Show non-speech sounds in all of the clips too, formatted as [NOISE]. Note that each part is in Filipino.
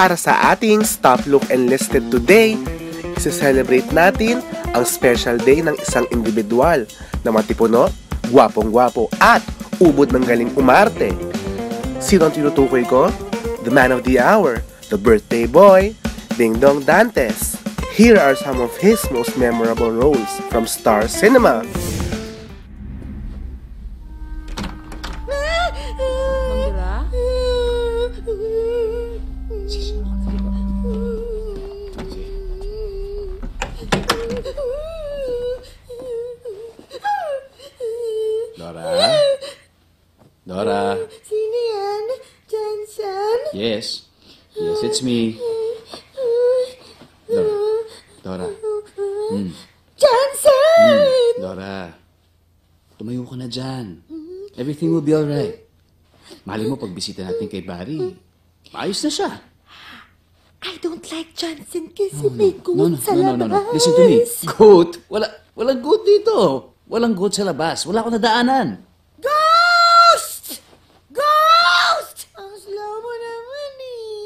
Para sa ating Stop, Look, and Listed today, isa-celebrate natin ang special day ng isang individual na matipuno, gwapong-gwapo at ubod ng galing umarte. Sino ang tinutukoy ko? The man of the hour, the birthday boy, Ding Dong Dantes. Here are some of his most memorable roles from Star Cinema. Me. Dora. Dora. Hmm. Johnson! Dora. Tumayo ka na dyan. Everything will be alright. Mali mo pagbisita natin kay Barry. Maayos na siya. I don't like Johnson kasi may goat No, no, sa no, no, no, no. labas. Listen to me. Goat? Wala, walang goat dito. Walang goat sa labas. Wala akong nadaanan. Ghost! Ghost! Ang slow mo naman eh.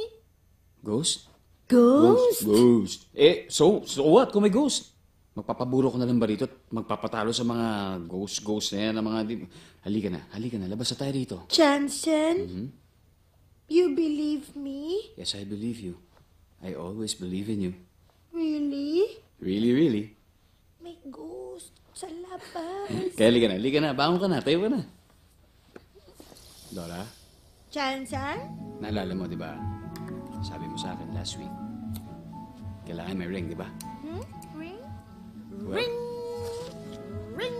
Ghost? Ghost? Ghost. Eh, so, so what kung may ghost? Magpapaburo ko na lang ba rito at magpapatalo sa mga ghost-ghost na yan, mga... Di... Halika na, halika na, labas na tayo rito. Johnson? Mm-hmm. You believe me? Yes, I believe you. I always believe in you. Really? Really, really. May ghost sa labas. [LAUGHS] Kaya halika na, halika na, bangon ka na, tayo ka na. Dora, Johnson? naalala mo, di ba? Sabi mo sa akin last week, kailangan may ring, di ba? Hmm? Ring? Well, Ring! Ring!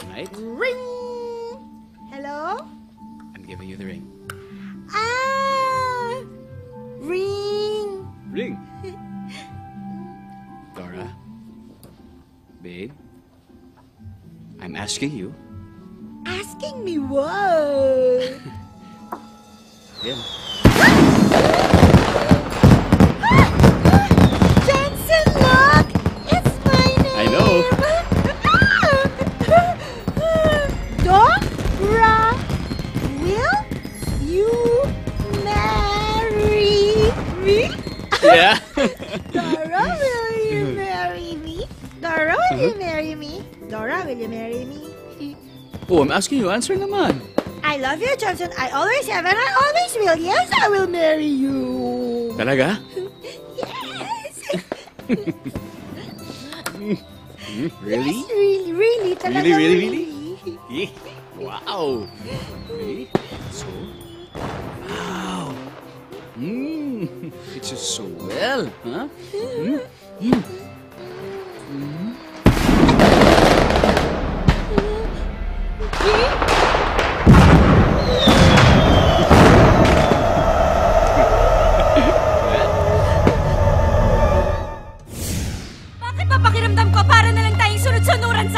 Tonight, Ring! Hello? I'm giving you the ring. Ah! Ring! Ring! [LAUGHS] Dora, babe, I'm asking you. Asking me what? Oh, I'm asking you, answering answer naman. I love you, Johnson. I always have and I always will. Yes, I will marry you. Talaga? [LAUGHS] Yes. [LAUGHS] Really? Yes, really, really. Talaga, Really, really, Eh, Wow! Really? So? Wow! Mmm! [LAUGHS] It's just so well, huh? Mm. Bakit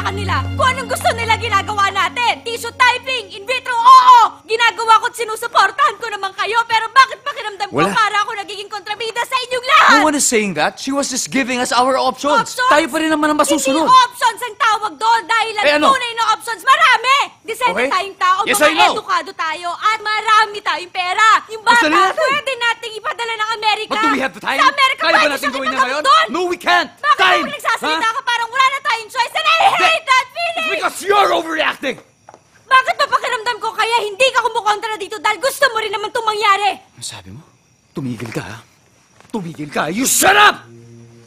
kanila? Kung anong gusto nila ginagawa natin. Tissue typing, in vitro, oo! Ginagawa ko't sinusuportahan ko naman kayo, pero bakit pakiramdam ko Wala. para ako nagiging kontrabida sa inyong lahat? No one is saying that. She was just giving us our options. Options? Tayo pa rin naman ang masusunod. Hindi options ang tawag doon dahil ang Eh, ano? tunay na options marami! Disente Okay. tayong tao, Yes, mga I know. edukado tayo, at marami tayong pera. Yung Gusto bata, natin. pwede nating ipadala ng Amerika. But do we have the time? Sa Amerika, Kaya ba pwede natin siyang gawin ngayon? doon. No, we can't. Bakit time. ako nagsasalita Huh? ka parang wala na tayong choice and I hate that Because you're overreacting. Bakit ba pakiramdam ko kaya hindi ka kumukontra dito dahil gusto mo rin naman itong mangyari? Ano sabi mo? Tumigil ka, ha? Tumigil ka. You shut up!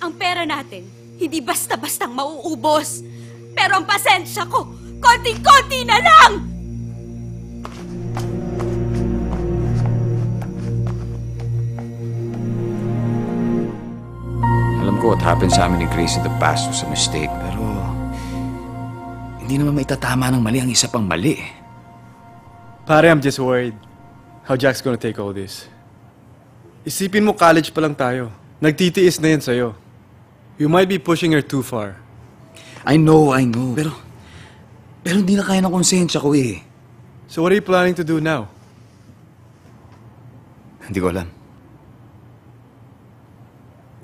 Ang pera natin, hindi basta-bastang mauubos. Pero ang pasensya ko, konting-konti na lang! Alam ko what happened sa amin ni Grace in the past was a mistake, pero... Hindi naman maitatama ng mali ang isa pang mali. Pare, I'm just worried. How Jack's gonna take all this. Isipin mo college pa lang tayo. Nagtitiis na yan sa'yo. You might be pushing her too far. I know, I know. Pero... Pero hindi na kaya ng konsensya ko eh. So what are you planning to do now? Hindi ko alam.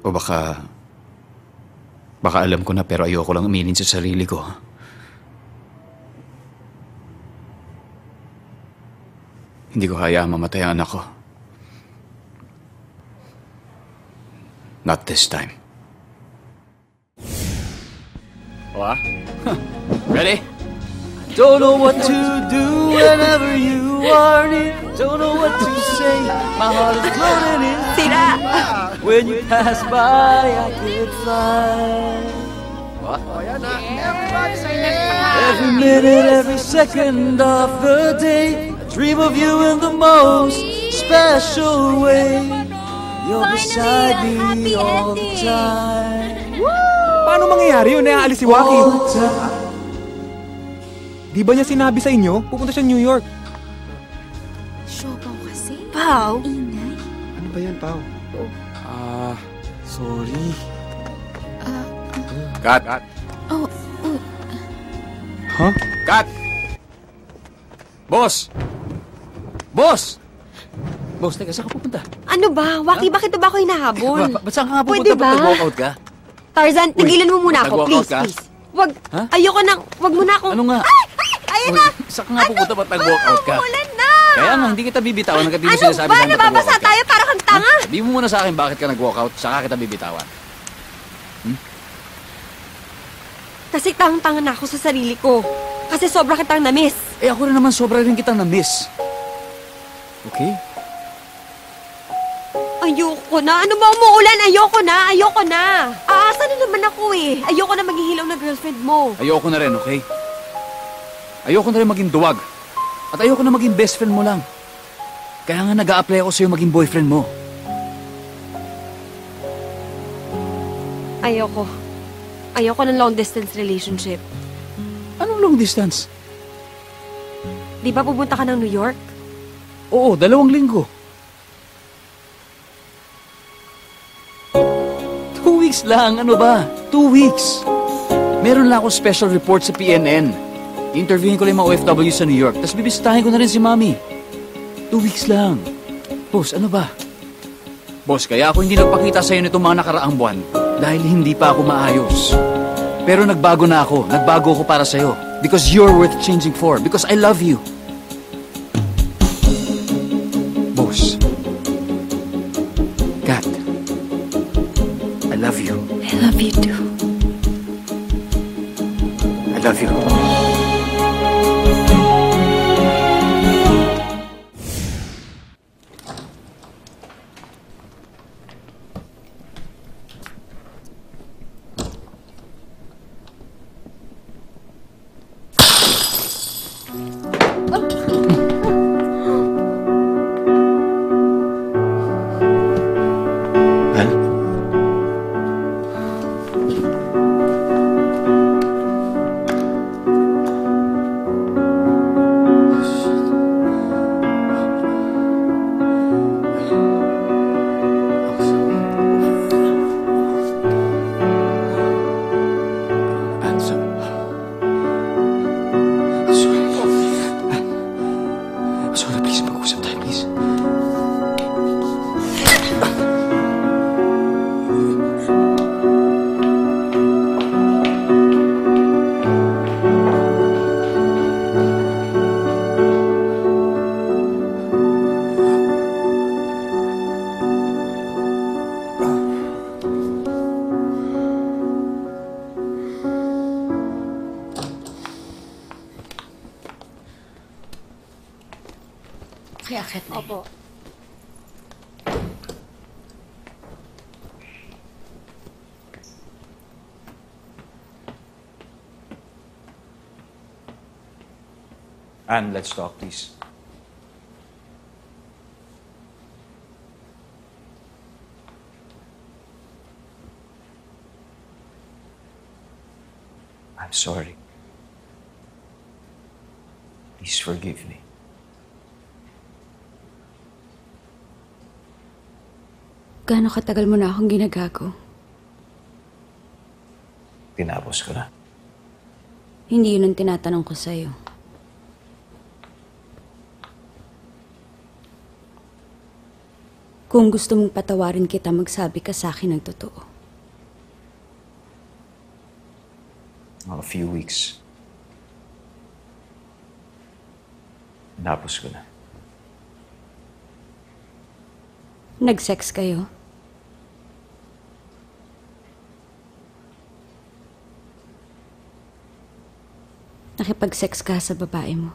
O baka... Baka alam ko na pero ayoko lang aminin sa sarili ko. Hindi ko hayaan mamatay ang anak ko. Not this time. What? [LAUGHS] Ready? Don't know what to do whenever you are near. Don't know what to say. My heart is floating in. [LAUGHS] Sira! When you pass by, I could fly. Oh, every minute, every second of the day, I dream of you in the most special way. You're beside me all the time. Paano mangyayari yun? Naaalis si time. Di ba niya sinabi sa inyo? Pupunta siya New York. Siopaw kasi. Pao? Ingay. Ano ba yan, Pao? Ah, sorry. Cut. Oh, Huh? Cut! Boss! Boss! Boss, teka, saan ka pupunta? Ano ba? Waki, bakit ba ako hinahabol? Ba, ba, saan ka nga Pwede pupunta? ba? Nag-walkout ka? Tarzan, tigilan mo muna ako, nag-walkout please, ka? please. Wag, Ha? ayoko na, wag mo na akong... Ano nga? Ay! Ay! Ayun na! Saan ka nga pupunta? Ba't nag-walkout ka? Umuulan na! Kaya nga, hindi kita bibitawan hanggat di mo Ano sinasabi ba? saan ka Nababasa nag-walkout ka. tayo para kang tanga! Sabihin mo muna sa akin bakit ka nag-walkout, saka kita bibitawan. Kasi tang-tanga na ako sa sarili ko. Kasi sobra kitang na-miss. Eh ako rin naman sobra rin kitang na-miss. Okay? Ayoko na. Ano ba umuulan? Ayoko na. Ayoko na. Aasa na naman ako eh. Ayoko na maghihilaw na girlfriend mo. Ayoko na rin, okay? Ayoko na rin maging duwag. At ayoko na maging best friend mo lang. Kaya nga nag apply ako sa'yo maging boyfriend mo. Ayoko. Ayoko ng long distance relationship. Anong long distance? Di ba pupunta ka ng New York? Oo, dalawang linggo. Two weeks lang, ano ba? Two weeks. Meron lang ako special report sa PNN. Interviewin ko lang mga OFW sa New York, tapos bibisitahin ko na rin si Mami. Two weeks lang. Boss, ano ba? Boss, kaya ako hindi nagpakita sa'yo nitong mga nakaraang buwan dahil hindi pa ako maayos. Pero nagbago na ako. Nagbago ako para sa'yo. Because you're worth changing for. Because I love you. Love you. I love you too. I love you. Please. Kaya akit na. Opo. Anne, let's talk, please. I'm sorry. Please forgive me. Gaano katagal mo na akong ginagago? Tinapos ko na. Hindi yun ang tinatanong ko sa'yo. Kung gusto mong patawarin kita, magsabi ka sa akin ng totoo. A few weeks. Tinapos ko na. Nag-sex kayo? Nakipag-sex ka sa babae mo.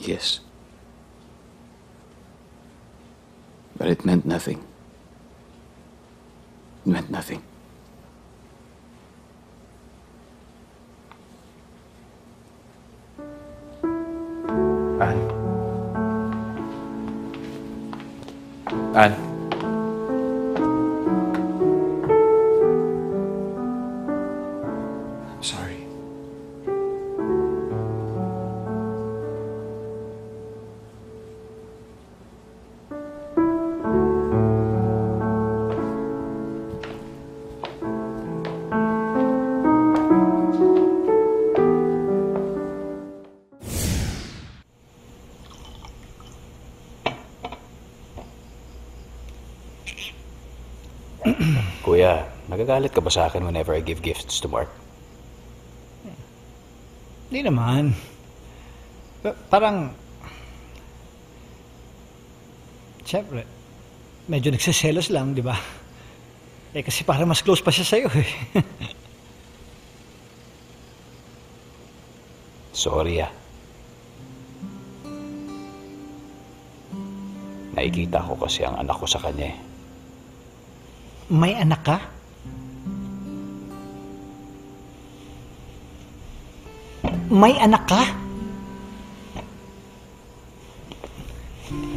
Yes. But it meant nothing. It meant nothing. Anne. Anne. Nagagalit ka ba sa akin whenever I give gifts to Mark? Hindi naman. Pa- Parang... Siyempre, medyo nagsiselos lang, di ba? Eh kasi parang mas close pa siya sa'yo eh. [LAUGHS] Sorry ah. Nakikita ko kasi ang anak ko sa kanya eh. May anak ka? May anak ka?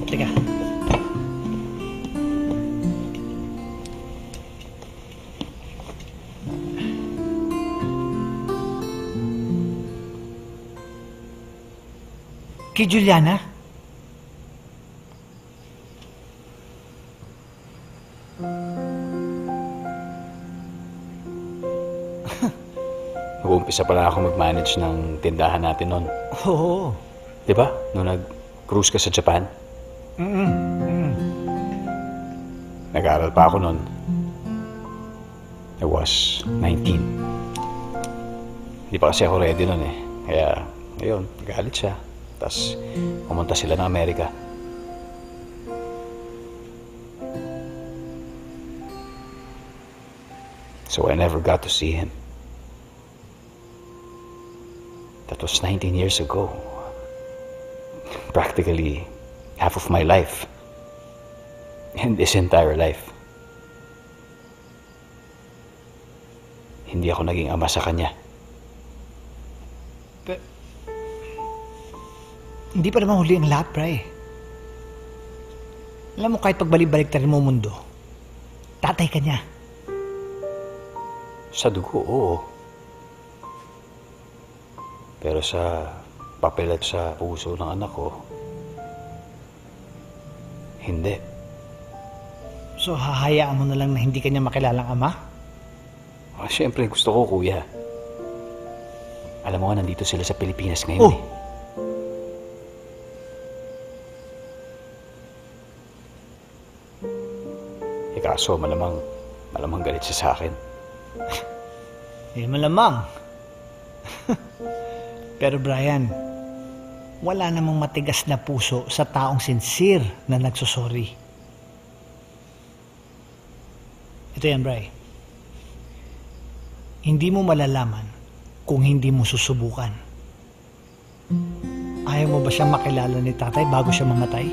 Teka. Kay Juliana? Nag-uumpisa pala ako mag-manage ng tindahan natin noon. Oo. Di ba? Nung nag-cruise ka sa Japan. Mm-mm. Nag-aaral pa ako noon. I was 19. Hindi pa kasi ako ready noon eh. Kaya, ayun, galit siya. Tapos, pumunta sila ng Amerika. So I never got to see him. That was 19 years ago. Practically half of my life. And this entire life. Hindi ako naging ama sa kanya. Hindi pa naman huli ang lahat, Bray. Alam mo, kahit pagbalik-balik mo ang mundo, tatay ka niya. Sa dugo, oo. Pero sa papel at sa puso ng anak ko, hindi. So, hahayaan mo na lang na hindi ka niya makilalang ama? Ah, Siyempre, gusto ko, kuya. Alam mo nga, nandito sila sa Pilipinas ngayon Oh. eh. Eh kaso, malamang, malamang galit siya sa akin. [LAUGHS] Eh, malamang. [LAUGHS] Pero Brian, wala namang matigas na puso sa taong sincere na nagsusorry. Ito yan, Bri. Hindi mo malalaman kung hindi mo susubukan. Ayaw mo ba siyang makilala ni tatay bago siya mamatay?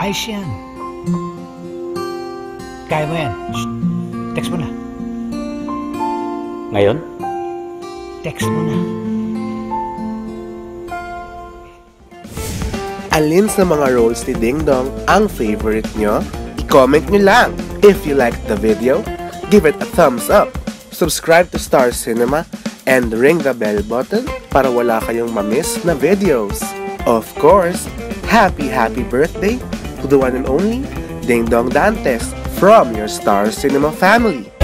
Ayos yan. Kaya mo yan. Shh. Text mo na. Ngayon? Text mo na. Alin sa mga roles ni Ding Dong ang favorite nyo? I-comment nyo lang. If you liked the video, give it a thumbs up. Subscribe to Star Cinema and ring the bell button para wala kayong mamiss na videos. Of course, happy happy birthday to the one and only Ding Dong Dantes from your Star Cinema family.